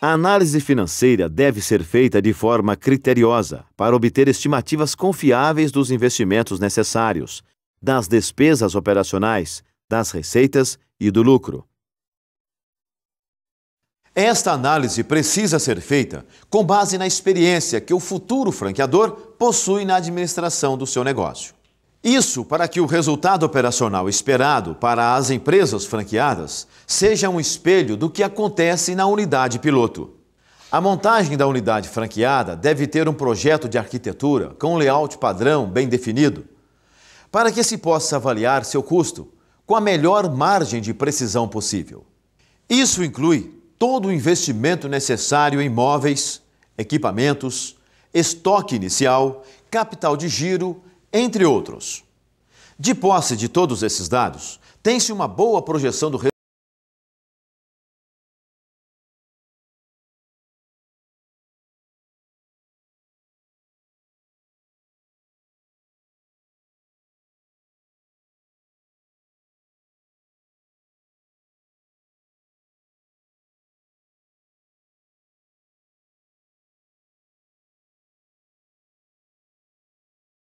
A análise financeira deve ser feita de forma criteriosa para obter estimativas confiáveis dos investimentos necessários, das despesas operacionais, das receitas e do lucro. Esta análise precisa ser feita com base na experiência que o futuro franqueador possui na administração do seu negócio. Isso para que o resultado operacional esperado para as empresas franqueadas seja um espelho do que acontece na unidade piloto. A montagem da unidade franqueada deve ter um projeto de arquitetura com um layout padrão bem definido, para que se possa avaliar seu custo com a melhor margem de precisão possível. Isso inclui todo o investimento necessário em móveis, equipamentos, estoque inicial, capital de giro entre outros. De posse de todos esses dados, tem-se uma boa projeção do